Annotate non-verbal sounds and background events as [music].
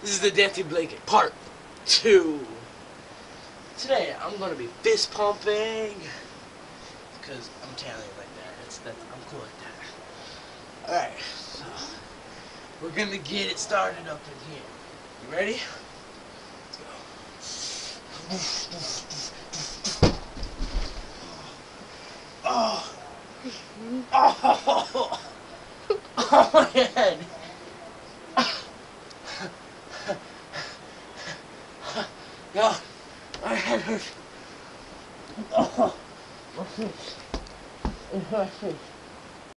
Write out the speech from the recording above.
This is the Dancing Blanket Part 2. Today I'm gonna be fist pumping because I'm Italian like that. That's I'm cool like that. Alright, so we're gonna get it started up in here. You ready? Let's go. Oh! Oh! Oh, [laughs] oh my head! No, my head hurts. Oh, my face. My face.